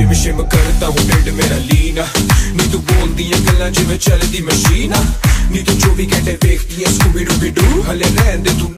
gym शिम करता हूँ Ted मेरा लीना नी तू बोल दिया गल्ला जिमें चलती मशीना नी तू चौबी घंटे देखती है स्कूबी डूबी डू हले रहन दे तू